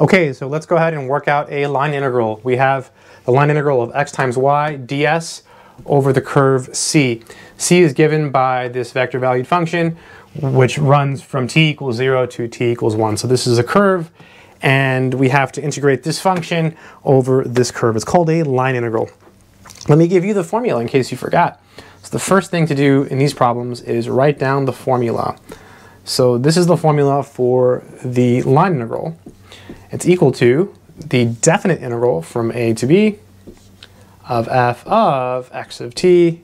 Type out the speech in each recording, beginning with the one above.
Okay, so let's go ahead and work out a line integral. We have the line integral of x times y ds over the curve c. c is given by this vector valued function which runs from t equals 0 to t equals 1. So this is a curve and we have to integrate this function over this curve. It's called a line integral. Let me give you the formula in case you forgot. So the first thing to do in these problems is write down the formula. So this is the formula for the line integral. It's equal to the definite integral from a to b of f of x of t,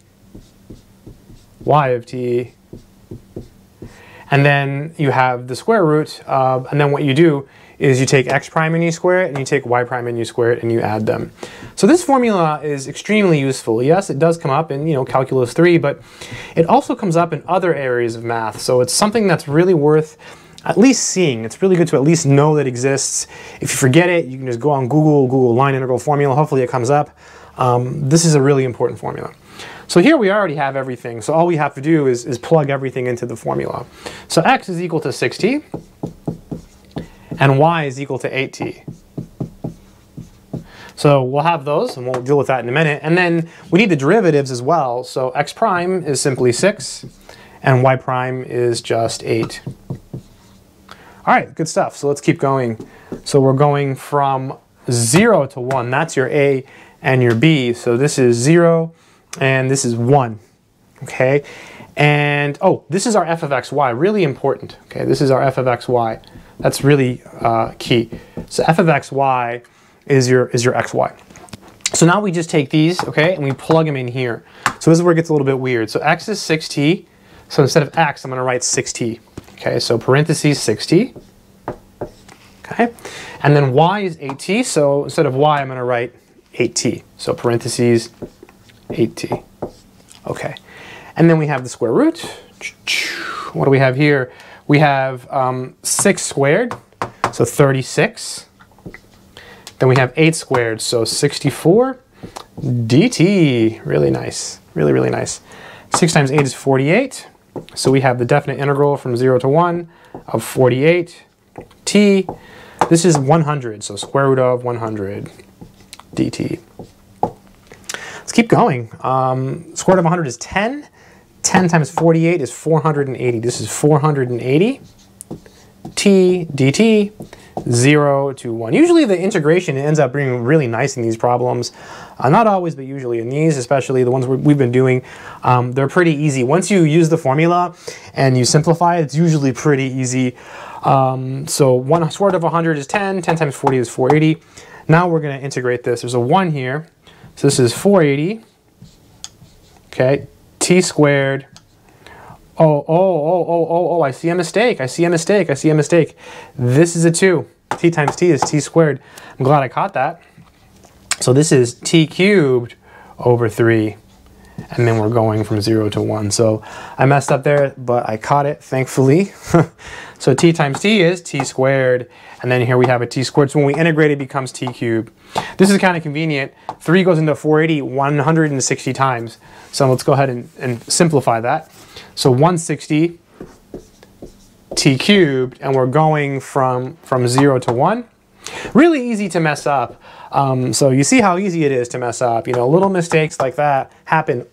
y of t, and then you have the square root, uh, and then what you do is you take x prime and you square it, and you take y prime and you square it, and you add them. So this formula is extremely useful. Yes, it does come up in you know calculus 3, but it also comes up in other areas of math. So it's something that's really worth at least seeing. It's really good to at least know that exists. If you forget it, you can just go on Google, Google line integral formula. Hopefully it comes up. Um, this is a really important formula. So here we already have everything. So all we have to do is, is plug everything into the formula. So x is equal to 6t and y is equal to 8t. So we'll have those, and we'll deal with that in a minute. And then we need the derivatives as well. So x prime is simply 6, and y prime is just 8. All right, good stuff. So let's keep going. So we're going from 0 to 1. That's your A and your B. So this is 0 and this is 1. Okay? And, oh, this is our f of x, y. Really important. Okay, this is our f of x, y. That's really uh, key. So f of x, y is your, is your x, y. So now we just take these, okay, and we plug them in here. So this is where it gets a little bit weird. So x is 6t. So instead of x, I'm going to write 6t. Okay, so parentheses 6t. Okay, and then y is 8t, so instead of y, I'm going to write 8t. So parentheses 8t. Okay, and then we have the square root. What do we have here? We have um, 6 squared, so 36. Then we have 8 squared, so 64 dt. Really nice. Really, really nice. 6 times 8 is 48. So we have the definite integral from 0 to 1 of 48 t. This is 100, so square root of 100 dt. Let's keep going. Um, square root of 100 is 10. 10 times 48 is 480. This is 480 t dt 0 to 1. Usually the integration ends up being really nice in these problems. Uh, not always, but usually in these, especially the ones we've been doing, um, they're pretty easy. Once you use the formula and you simplify it's usually pretty easy. Um, so 1 square root of 100 is 10, 10 times 40 is 480. Now we're going to integrate this. There's a 1 here, so this is 480, okay, t squared Oh, oh, oh, oh, oh, oh, I see a mistake. I see a mistake. I see a mistake. This is a 2. T times t is t squared. I'm glad I caught that. So this is t cubed over 3. And then we're going from 0 to 1. So I messed up there, but I caught it, thankfully. so t times t is t squared. And then here we have a t squared. So when we integrate, it becomes t cubed. This is kind of convenient. 3 goes into 480 160 times. So let's go ahead and, and simplify that. So 160 t cubed, and we're going from, from 0 to 1. Really easy to mess up. Um, so you see how easy it is to mess up. You know, little mistakes like that happen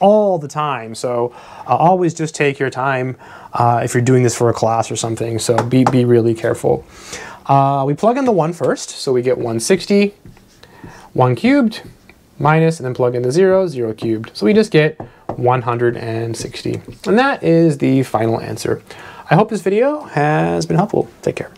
all the time. So uh, always just take your time uh, if you're doing this for a class or something. So be, be really careful. Uh, we plug in the 1 first, so we get 160, 1 cubed, minus, and then plug in the 0, 0 cubed. So we just get 160. And that is the final answer. I hope this video has been helpful. Take care.